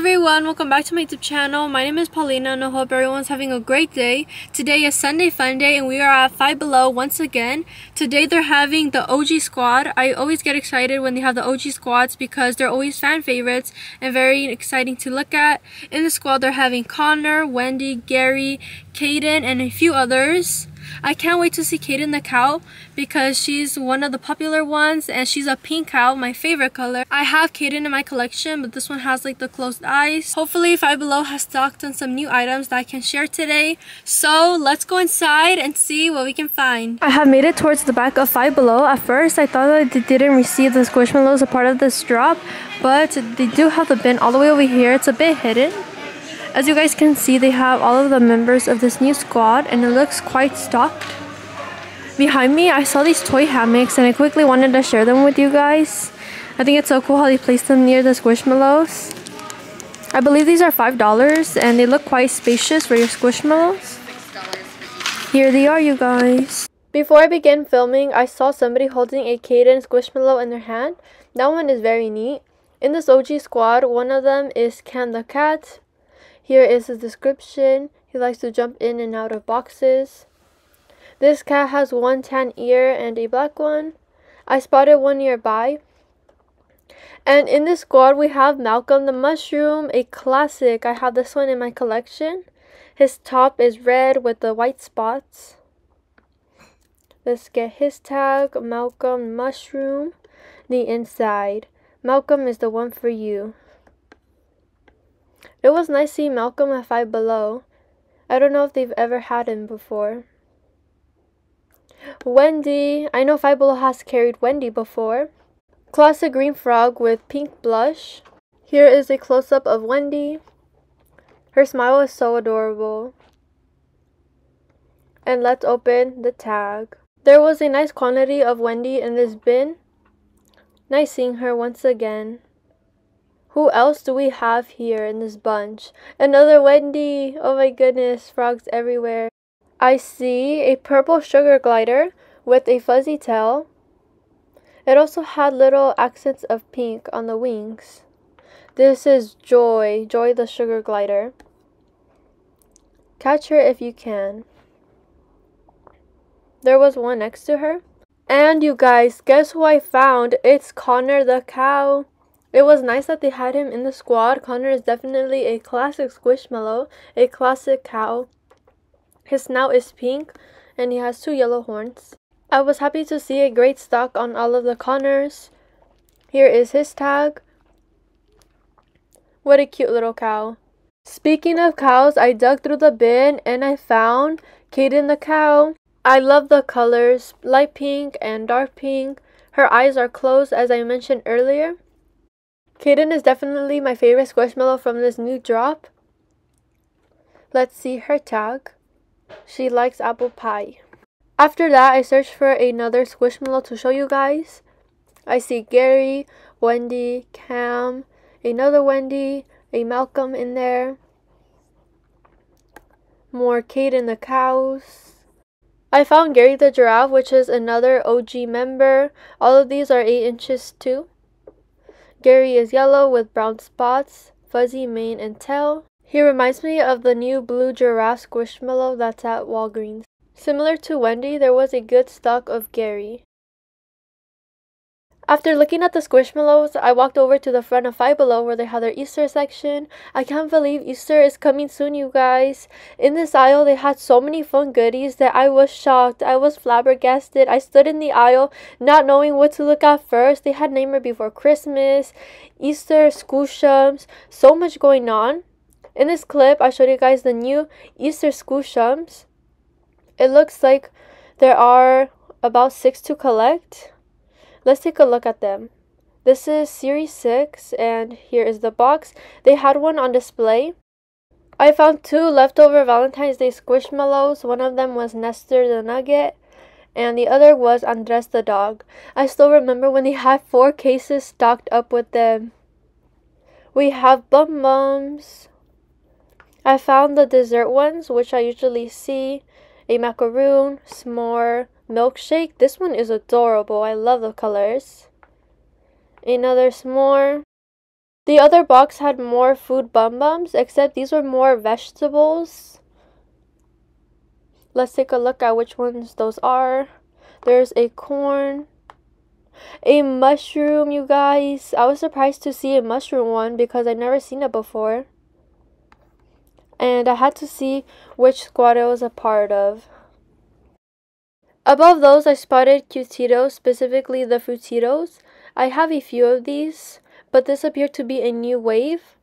everyone, welcome back to my YouTube channel. My name is Paulina and I hope everyone's having a great day. Today is Sunday Fun Day and we are at Five Below once again. Today they're having the OG squad. I always get excited when they have the OG squads because they're always fan favorites and very exciting to look at. In the squad they're having Connor, Wendy, Gary, Kaden, and a few others. I can't wait to see Kaden the cow because she's one of the popular ones and she's a pink cow, my favorite color. I have Kaden in my collection, but this one has like the closed eyes. Hopefully Five Below has stocked on some new items that I can share today. So let's go inside and see what we can find. I have made it towards the back of Five Below. At first, I thought that they didn't receive the Squishmallows a part of this drop, but they do have the bin all the way over here. It's a bit hidden. As you guys can see, they have all of the members of this new squad and it looks quite stocked. Behind me, I saw these toy hammocks and I quickly wanted to share them with you guys. I think it's so cool how they placed them near the Squishmallows. I believe these are $5 and they look quite spacious for your Squishmallows. Here they are, you guys. Before I begin filming, I saw somebody holding a Kaden Squishmallow in their hand. That one is very neat. In this OG squad, one of them is Cam the Cat, here is his description. He likes to jump in and out of boxes. This cat has one tan ear and a black one. I spotted one nearby. And in this squad, we have Malcolm the Mushroom, a classic. I have this one in my collection. His top is red with the white spots. Let's get his tag, Malcolm Mushroom. The inside. Malcolm is the one for you. It was nice seeing Malcolm at Five Below. I don't know if they've ever had him before. Wendy. I know Five Below has carried Wendy before. Classic green frog with pink blush. Here is a close-up of Wendy. Her smile is so adorable. And let's open the tag. There was a nice quantity of Wendy in this bin. Nice seeing her once again. Who else do we have here in this bunch? Another Wendy! Oh my goodness, frogs everywhere. I see a purple sugar glider with a fuzzy tail. It also had little accents of pink on the wings. This is Joy, Joy the sugar glider. Catch her if you can. There was one next to her. And you guys, guess who I found? It's Connor the cow. It was nice that they had him in the squad. Connor is definitely a classic Squishmallow, a classic cow. His snout is pink and he has two yellow horns. I was happy to see a great stock on all of the Connors. Here is his tag. What a cute little cow. Speaking of cows, I dug through the bin and I found Kaden the cow. I love the colors, light pink and dark pink. Her eyes are closed as I mentioned earlier. Kaden is definitely my favorite Squishmallow from this new drop. Let's see her tag. She likes apple pie. After that, I searched for another Squishmallow to show you guys. I see Gary, Wendy, Cam, another Wendy, a Malcolm in there. More Kaden the cows. I found Gary the giraffe, which is another OG member. All of these are 8 inches too. Gary is yellow with brown spots, fuzzy mane and tail. He reminds me of the new blue giraffe squishmallow that's at Walgreens. Similar to Wendy, there was a good stock of Gary. After looking at the Squishmallows, I walked over to the front of Five Below where they had their Easter section. I can't believe Easter is coming soon, you guys. In this aisle, they had so many fun goodies that I was shocked. I was flabbergasted. I stood in the aisle not knowing what to look at first. They had Nightmare Before Christmas, Easter, Squishums, so much going on. In this clip, I showed you guys the new Easter Squishums. It looks like there are about six to collect. Let's take a look at them. This is Series 6 and here is the box. They had one on display. I found two leftover Valentine's Day Squishmallows. One of them was Nestor the Nugget and the other was Andres the dog. I still remember when they had four cases stocked up with them. We have Bum Bums. I found the dessert ones, which I usually see. A macaroon, s'more, milkshake. This one is adorable. I love the colors. Another s'more. The other box had more food bum bums, except these were more vegetables. Let's take a look at which ones those are. There's a corn, a mushroom, you guys. I was surprised to see a mushroom one because I'd never seen it before. And I had to see which squad it was a part of. Above those, I spotted Cutetitos, specifically the Frutitos. I have a few of these, but this appeared to be a new wave.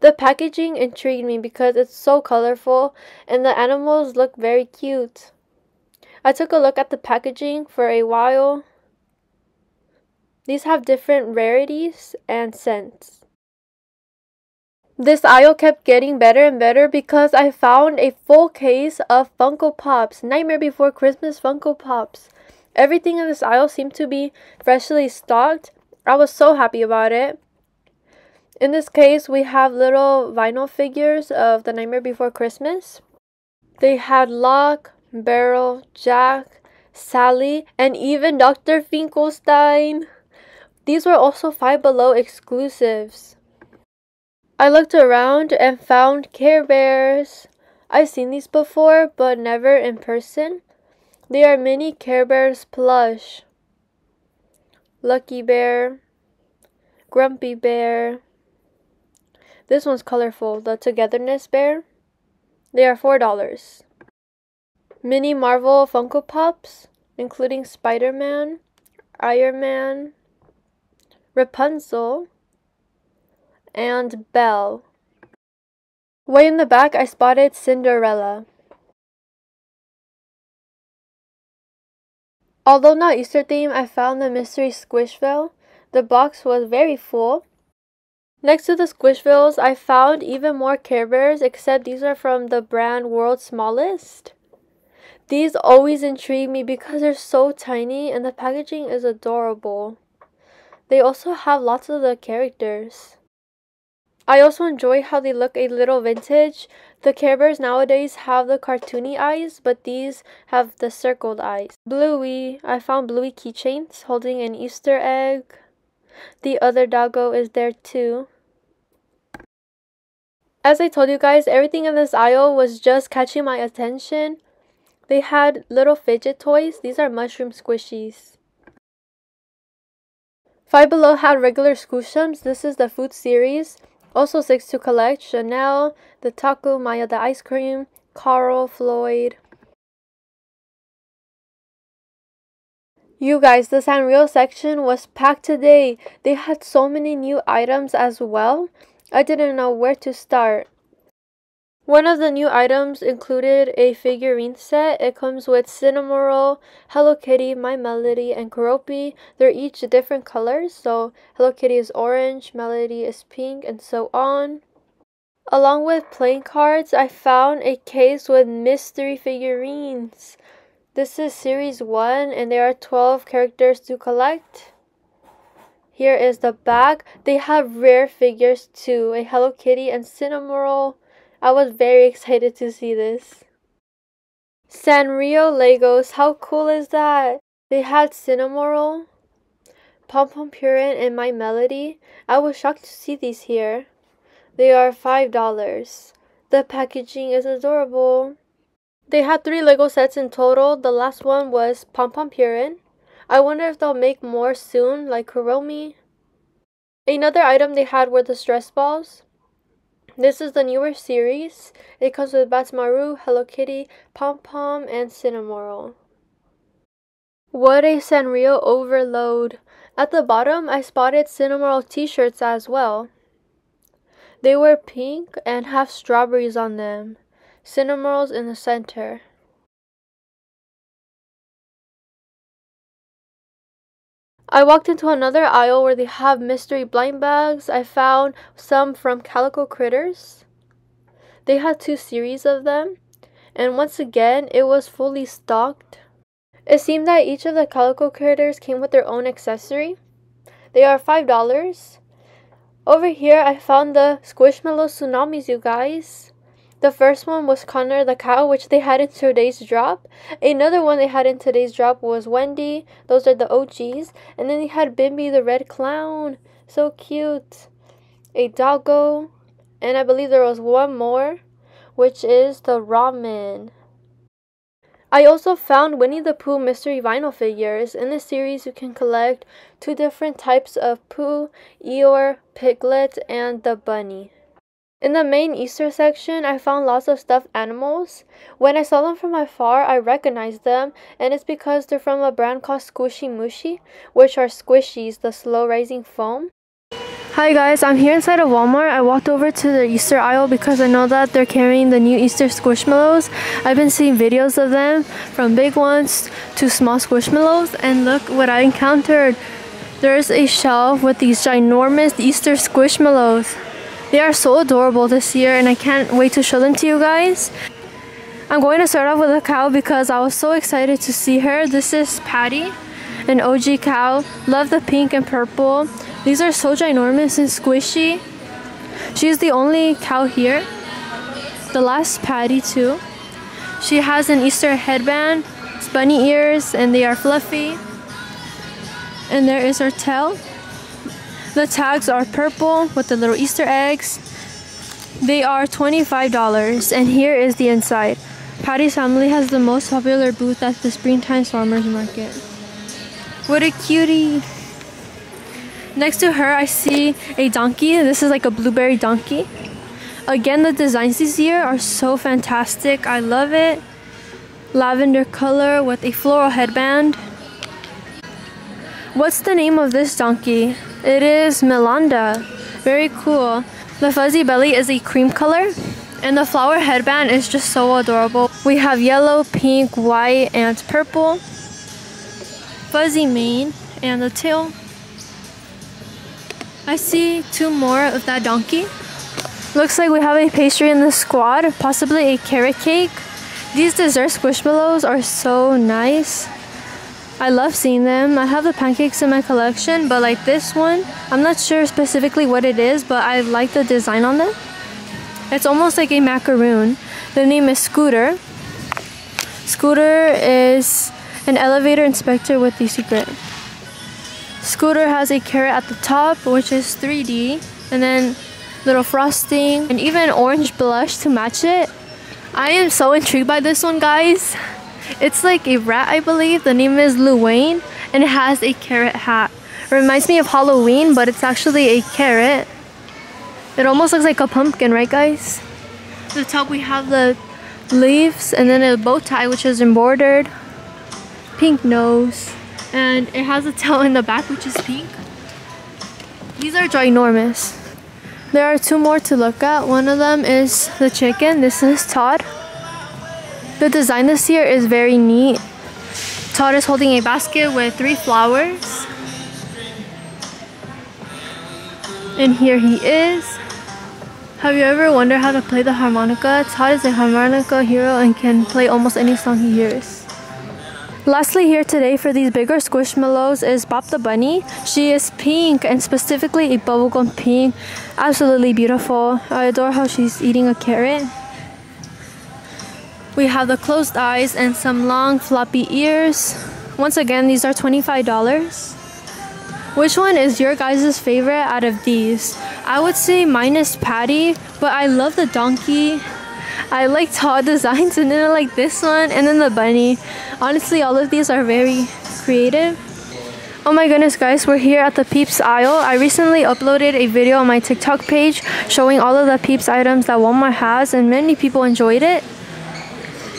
The packaging intrigued me because it's so colorful and the animals look very cute. I took a look at the packaging for a while. These have different rarities and scents. This aisle kept getting better and better because I found a full case of Funko Pops, Nightmare Before Christmas Funko Pops. Everything in this aisle seemed to be freshly stocked. I was so happy about it. In this case, we have little vinyl figures of the Nightmare Before Christmas. They had Lock, Barrel, Jack, Sally, and even Dr. Finkelstein. These were also Five Below exclusives. I looked around and found Care Bears. I've seen these before, but never in person. They are mini Care Bears plush. Lucky Bear, Grumpy Bear. This one's colorful, the Togetherness Bear. They are $4. Mini Marvel Funko Pops, including Spider Man, Iron Man, Rapunzel, and Belle. Way in the back, I spotted Cinderella. Although not Easter theme, I found the mystery Squishville. The box was very full. Next to the Squishvilles, I found even more Care Bears, except these are from the brand World's Smallest. These always intrigue me because they're so tiny and the packaging is adorable. They also have lots of the characters. I also enjoy how they look a little vintage. The Care Bears nowadays have the cartoony eyes, but these have the circled eyes. Bluey. I found Bluey keychains holding an Easter egg. The other doggo is there too. As I told you guys, everything in this aisle was just catching my attention. They had little fidget toys. These are mushroom squishies. Five Below had regular Squishums. This is the food series. Also six to collect. Chanel, the Taco, Maya the ice cream, Carl, Floyd. You guys, the Sanrio section was packed today. They had so many new items as well. I didn't know where to start. One of the new items included a figurine set. It comes with Cinnamoroll, Hello Kitty, My Melody, and Keroppi. They're each different colors, so Hello Kitty is orange, Melody is pink, and so on. Along with playing cards, I found a case with mystery figurines. This is series 1 and there are 12 characters to collect. Here is the back. They have rare figures too, a Hello Kitty and Cinnamoroll. I was very excited to see this. Sanrio Legos, how cool is that? They had Cinnamoroll, Pompompurin, and My Melody. I was shocked to see these here. They are $5. The packaging is adorable. They had three Lego sets in total. The last one was Pompompurin. I wonder if they'll make more soon, like Kuromi. Another item they had were the stress balls. This is the newer series. It comes with Badtz-Maru, Hello Kitty, Pom Pom, and Cinnamoroll. What a Sanrio overload! At the bottom, I spotted Cinnamoroll t-shirts as well. They were pink and have strawberries on them. Cinnamoroll's in the center. I walked into another aisle where they have mystery blind bags. I found some from Calico Critters. They had two series of them, and once again, it was fully stocked. It seemed that each of the Calico Critters came with their own accessory. They are $5. Over here, I found the Squishmallow Tsunamis, you guys. The first one was Connor the cow, which they had in today's drop. Another one they had in today's drop was Wendy. Those are the OGs. And then they had Bimby the red clown. So cute. a doggo, and I believe there was one more, which is the ramen. I also found Winnie the Pooh mystery vinyl figures. In this series, you can collect two different types of Pooh, Eeyore, Piglet, and the bunny. In the main Easter section, I found lots of stuffed animals. When I saw them from afar, I recognized them, and it's because they're from a brand called Squishy Mushy, which are squishies, the slow rising foam. Hi guys, I'm here inside of Walmart. I walked over to the Easter aisle because I know that they're carrying the new Easter Squishmallows. I've been seeing videos of them, from big ones to small Squishmallows, and look what I encountered. There's a shelf with these ginormous Easter Squishmallows. They are so adorable this year and I can't wait to show them to you guys. I'm going to start off with a cow because I was so excited to see her. This is Patty, an OG cow. Love the pink and purple. These are so ginormous and squishy. She's the only cow here. The last Patty too. She has an Easter headband, bunny ears, and they are fluffy. And there is her tail. The tags are purple with the little Easter eggs. They are $25 and here is the inside. Patty's family has the most popular booth at the Springtime Farmers Market. What a cutie! Next to her I see a donkey. This is like a blueberry donkey. Again, the designs this year are so fantastic. I love it. Lavender color with a floral headband. What's the name of this donkey? It is Melanda. Very cool. The fuzzy belly is a cream color and the flower headband is just so adorable. We have yellow, pink, white, and purple. Fuzzy mane and the tail. I see two more of that donkey. Looks like we have a pastry in the squad, possibly a carrot cake. These dessert squishmallows are so nice. I love seeing them. I have the pancakes in my collection, but like this one, I'm not sure specifically what it is, but I like the design on them. It's almost like a macaroon. The name is Scooter. Scooter is an elevator inspector with the secret. Scooter has a carrot at the top, which is 3D, and then little frosting, and even orange blush to match it. I am so intrigued by this one, guys. It's like a rat, I believe. The name is Luane, and it has a carrot hat. Reminds me of Halloween, but it's actually a carrot. It almost looks like a pumpkin, right guys? At the top we have the leaves, and then a bow tie, which is embroidered. Pink nose, and it has a tail in the back, which is pink. These are ginormous. There are two more to look at. One of them is the chicken. This is Todd. The design this year is very neat. Todd is holding a basket with three flowers. And here he is. Have you ever wondered how to play the harmonica? Todd is a harmonica hero and can play almost any song he hears. Lastly here today for these bigger squishmallows is Bop the Bunny. She is pink and specifically a bubblegum pink. Absolutely beautiful. I adore how she's eating a carrot. We have the closed eyes and some long floppy ears. Once again, these are $25. Which one is your guys' favorite out of these? I would say minus Patty, but I love the donkey. I like tall designs and then I like this one and then the bunny. Honestly, all of these are very creative. Oh my goodness guys, we're here at the Peeps aisle. I recently uploaded a video on my TikTok page showing all of the Peeps items that Walmart has and many people enjoyed it.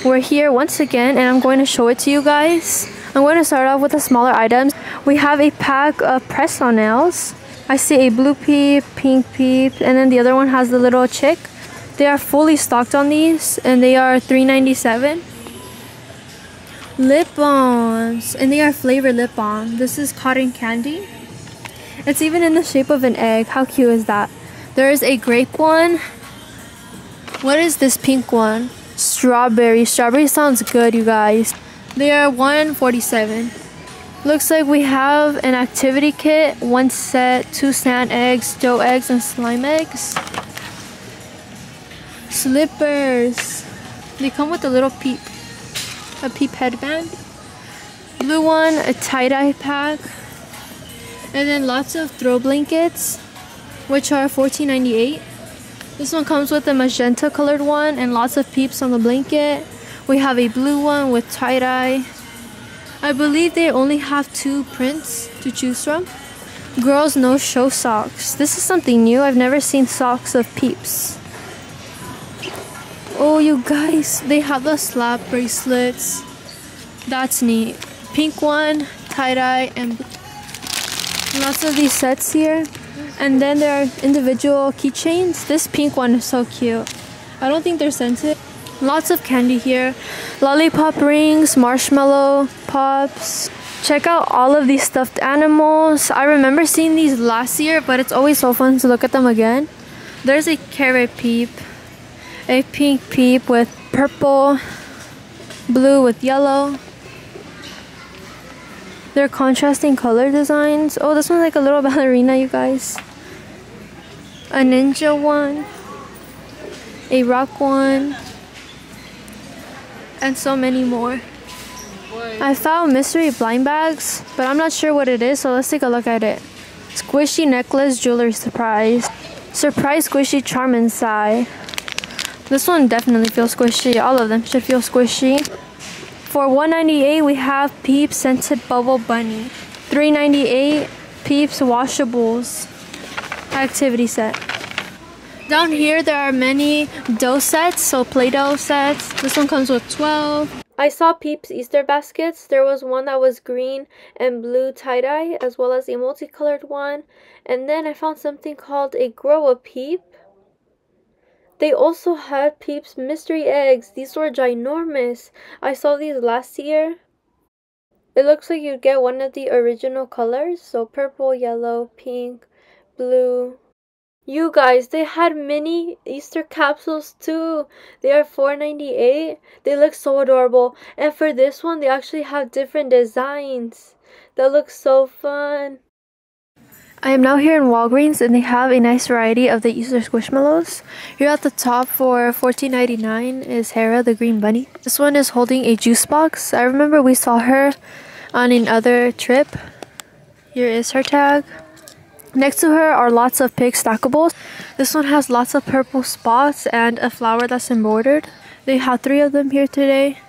We're here once again and I'm going to show it to you guys. I'm going to start off with the smaller items. We have a pack of press-on nails. I see a blue peep, pink peep, and then the other one has the little chick. They are fully stocked on these and they are $3.97. Lip balms, and they are flavored lip balm. This is cotton candy. It's even in the shape of an egg. How cute is that? There is a grape one. What is this pink one? Strawberry. Strawberry sounds good, you guys. They are 147. Looks like we have an activity kit, one set, two sand eggs, dough eggs, and slime eggs. Slippers. They come with a little peep, a peep headband. Blue one, a tie-dye pack. And then lots of throw blankets. which are $14.98. This one comes with a magenta colored one and lots of peeps on the blanket. We have a blue one with tie-dye. I believe they only have two prints to choose from. Girls no show socks. This is something new. I've never seen socks of peeps. Oh, you guys, they have the slap bracelets. That's neat. Pink one, tie-dye, and lots of these sets here. And then there are individual keychains. This pink one is so cute. I don't think they're scented. Lots of candy here. Lollipop rings, marshmallow pops. Check out all of these stuffed animals. I remember seeing these last year, but it's always so fun to look at them again. There's a carrot peep, a pink peep with purple, blue with yellow. They're contrasting color designs. Oh, this one's like a little ballerina, you guys. A ninja one. A rock one. And so many more. I found mystery blind bags, but I'm not sure what it is, so let's take a look at it. Squishy necklace jewelry surprise. Surprise squishy charm inside. This one definitely feels squishy. All of them should feel squishy. For 198 we have Peeps Scented Bubble Bunny. 398 Peeps Washables activity set. Down here there are many dough sets, so Play-Doh sets. This one comes with 12. I saw Peeps Easter baskets. There was one that was green and blue tie-dye as well as a multicolored one. And then I found something called a Grow a Peep they also had Peeps mystery eggs. These were ginormous. I saw these last year. It looks like you get one of the original colors. So purple, yellow, pink, blue. You guys, they had mini Easter capsules too. They are $4.98. They look so adorable. And for this one, they actually have different designs. That looks so fun. I am now here in Walgreens and they have a nice variety of the Easter Squishmallows. Here at the top for $14.99 is Hera the Green Bunny. This one is holding a juice box. I remember we saw her on another trip. Here is her tag. Next to her are lots of pig stackables. This one has lots of purple spots and a flower that's embroidered. They have three of them here today.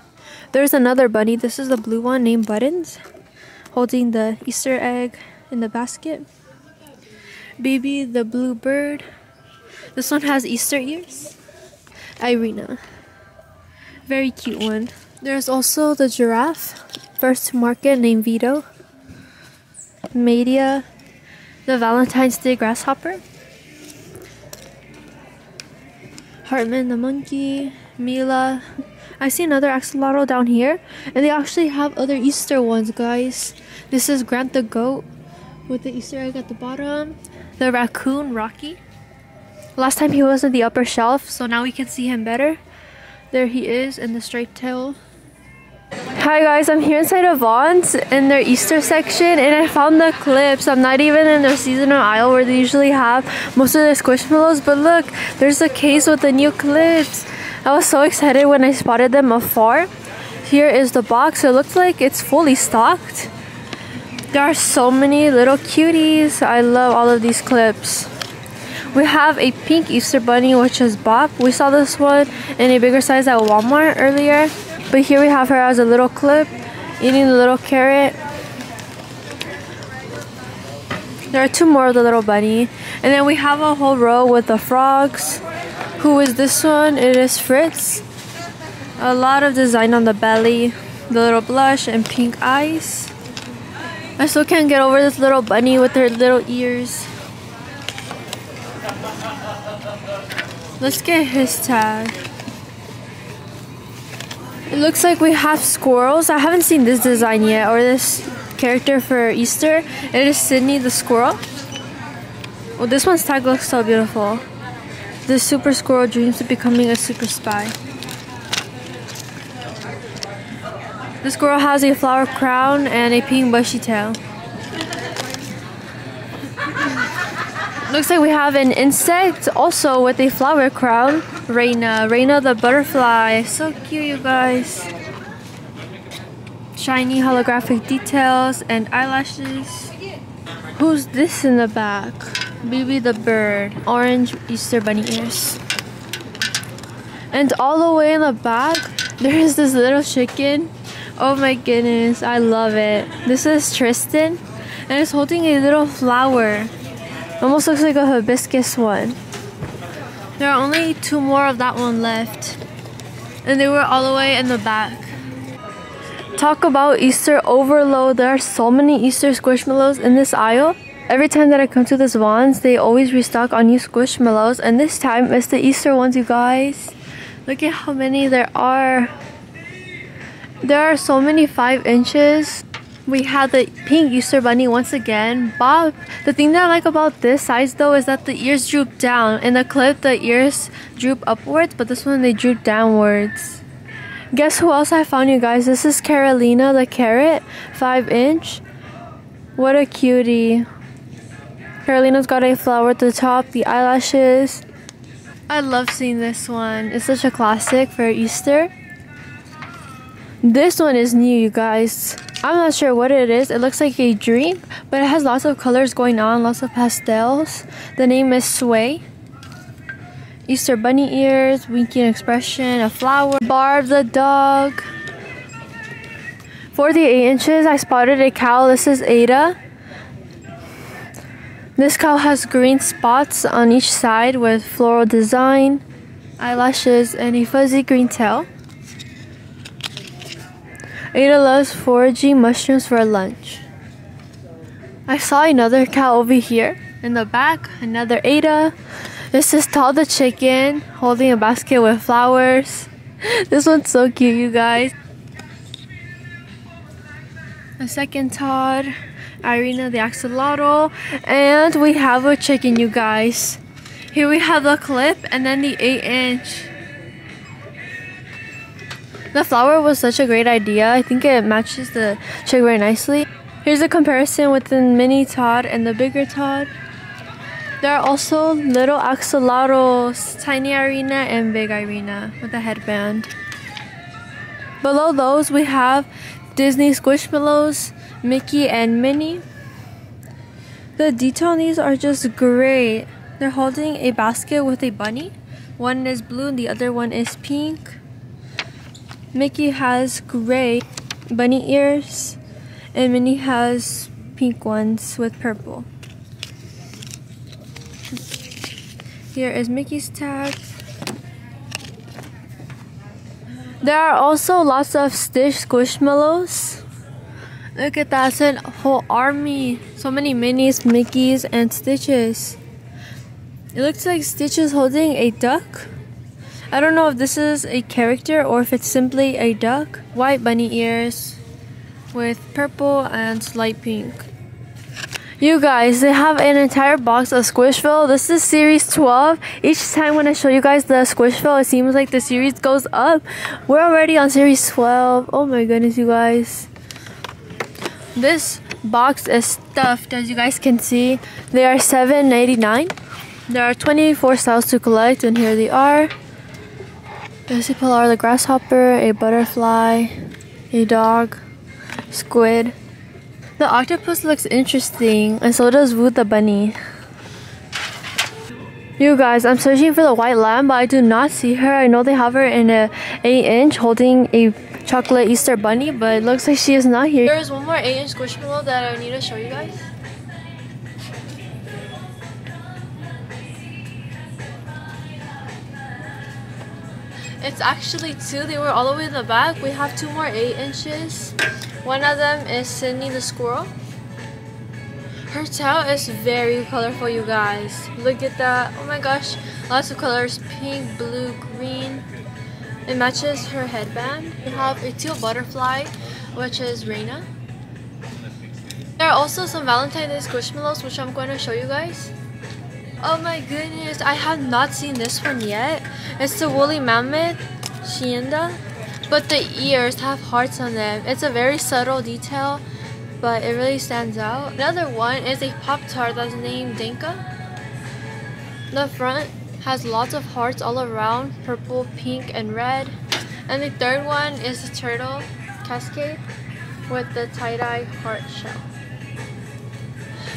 There's another bunny. This is the blue one named Buttons holding the Easter egg in the basket. Baby the Blue Bird. This one has Easter ears. Irina. Very cute one. There's also the giraffe. First market named Vito. Media. The Valentine's Day grasshopper. Hartman the monkey. Mila. I see another axolotl down here. And they actually have other Easter ones, guys. This is Grant the goat with the Easter egg at the bottom the raccoon Rocky. Last time he was in the upper shelf, so now we can see him better. There he is in the striped tail. Hi guys, I'm here inside of Vons in their Easter section and I found the clips. I'm not even in their seasonal aisle where they usually have most of their squishmallows, but look, there's a case with the new clips. I was so excited when I spotted them afar. Here is the box. It looks like it's fully stocked. There are so many little cuties. I love all of these clips. We have a pink Easter bunny, which is Bop. We saw this one in a bigger size at Walmart earlier. But here we have her as a little clip, eating the little carrot. There are two more of the little bunny. And then we have a whole row with the frogs. Who is this one? It is Fritz. A lot of design on the belly, the little blush and pink eyes. I still can't get over this little bunny with her little ears. Let's get his tag. It looks like we have squirrels. I haven't seen this design yet or this character for Easter. It is Sydney the squirrel. Oh, this one's tag looks so beautiful. The super squirrel dreams of becoming a super spy. This girl has a flower crown and a pink bushy tail. Looks like we have an insect also with a flower crown. Reina. Reina the butterfly. So cute, you guys. Shiny holographic details and eyelashes. Who's this in the back? Bibi the bird. Orange Easter bunny ears. And all the way in the back, there is this little chicken. Oh my goodness, I love it. This is Tristan, and it's holding a little flower. Almost looks like a hibiscus one. There are only two more of that one left. And they were all the way in the back. Talk about Easter overload. There are so many Easter squishmallows in this aisle. Every time that I come to this Vons, they always restock on new squishmallows. And this time, it's the Easter ones, you guys. Look at how many there are. There are so many 5 inches. We have the pink Easter bunny once again. Bop, the thing that I like about this size though is that the ears droop down. In the clip, the ears droop upwards, but this one they droop downwards. Guess who else I found you guys? This is Carolina the carrot, 5 inch. What a cutie. Carolina's got a flower at the top, the eyelashes. I love seeing this one. It's such a classic for Easter. This one is new, you guys. I'm not sure what it is. It looks like a dream, but it has lots of colors going on, lots of pastels. The name is Sway. Easter bunny ears, winking expression, a flower, Barb the dog. 48 inches, I spotted a cow. This is Ada. This cow has green spots on each side with floral design, eyelashes, and a fuzzy green tail. Ada loves foraging mushrooms for lunch. I saw another cow over here in the back, another Ada. This is Todd the chicken holding a basket with flowers. This one's so cute, you guys. A second Todd. Irina the axolotl, and we have a chicken, you guys. Here we have the clip and then the 8 inch. The flower was such a great idea. I think it matches the chick very nicely. Here's a comparison with the mini Todd and the bigger Todd. There are also little axolotls, tiny Irina and big Irina with a headband. Below those we have Disney Squishmallows, Mickey and Minnie. The these are just great. They're holding a basket with a bunny. One is blue and the other one is pink. Mickey has gray bunny ears and Minnie has pink ones with purple. Here is Mickey's tag. There are also lots of Stitch Squishmallows. Look at that, it's a whole army. So many minis, Mickeys, and Stitches. It looks like Stitch is holding a duck. I don't know if this is a character or if it's simply a duck. White bunny ears with purple and light pink. You guys, they have an entire box of Squishville. This is series 12. Each time when I show you guys the Squishville, it seems like the series goes up. We're already on series 12. Oh my goodness, you guys. This box is stuffed as you guys can see. They are $7.89. There are 24 styles to collect and here they are. There's a Pilar the grasshopper, a butterfly, a dog, squid. The octopus looks interesting and so does Woot the bunny. You guys, I'm searching for the white lamb, but I do not see her. I know they have her in a 8 inch holding a chocolate Easter bunny, but it looks like she is not here. There is one more 8 inch squishmallow that I need to show you guys. It's actually two. They were all the way in the back. We have two more 8 inches. One of them is Sydney the squirrel. Her tail is very colorful, you guys. Look at that. Oh my gosh. Lots of colors. Pink, blue, green. It matches her headband. We have a teal butterfly, which is Reina. There are also some Valentine's Day Squishmallows, which I'm going to show you guys. Oh my goodness, I have not seen this one yet. It's the Woolly Mammoth, Shienda. But the ears have hearts on them. It's a very subtle detail, but it really stands out. Another one is a Pop-Tart that's named Dinka. The front has lots of hearts all around, purple, pink, and red. And the third one is the turtle cascade with the tie-dye heart shell.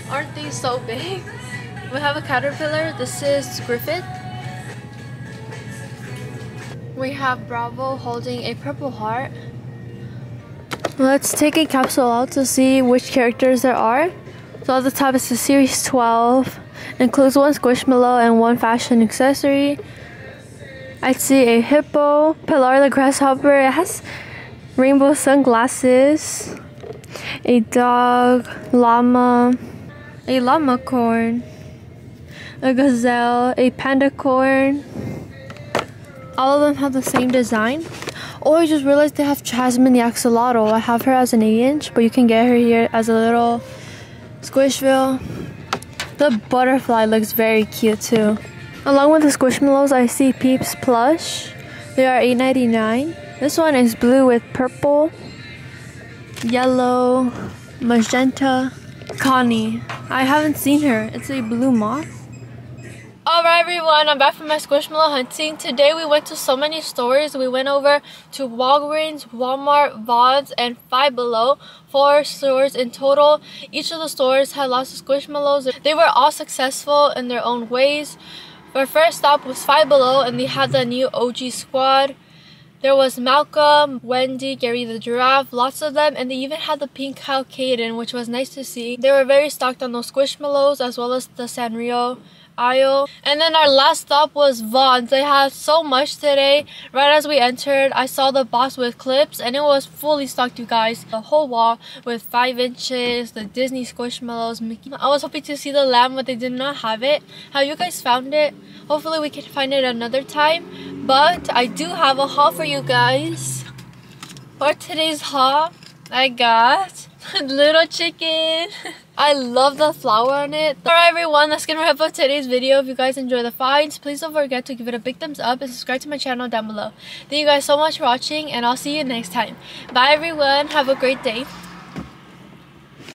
Aren't these so big? We have a caterpillar. This is Griffith. We have Bravo holding a purple heart. Let's take a capsule out to see which characters there are. So at the top is the Series 12. Includes one Squishmallow and one fashion accessory. I see a hippo, Pilar the grasshopper. It has rainbow sunglasses. A dog, llama, a llama corn, a gazelle, a panda corn. All of them have the same design. Oh, I just realized they have Jasmine the axolotl. I have her as an 8 inch, but you can get her here as a little Squishville. The butterfly looks very cute too. Along with the Squishmallows, I see Peeps plush. They are $8.99. This one is blue with purple, yellow, magenta. Connie. I haven't seen her. It's a blue moth. Alright everyone, I'm back from my Squishmallow hunting. Today we went to so many stores. We went over to Walgreens, Walmart, Vons, and Five Below. Four stores in total. Each of the stores had lots of Squishmallows. They were all successful in their own ways. Our first stop was Five Below and they had the new OG squad. There was Malcolm, Wendy, Gary the Giraffe, lots of them, and they even had the pink cow Kaden, which was nice to see. They were very stocked on those Squishmallows as well as the Sanrio aisle. And then our last stop was Vons. They had so much today. Right as we entered, I saw the box with clips and it was fully stocked, you guys. The whole wall with 5 inches, the Disney Squishmallows, Mickey. I was hoping to see the lamb, but they did not have it. Have you guys found it? Hopefully we can find it another time. But I do have a haul for you guys. For today's haul, I got little chicken. I love the flower on it. Alright everyone, that's gonna wrap up today's video. If you guys enjoy the finds, please don't forget to give it a big thumbs up and subscribe to my channel down below. Thank you guys so much for watching and I'll see you next time. Bye everyone, have a great day.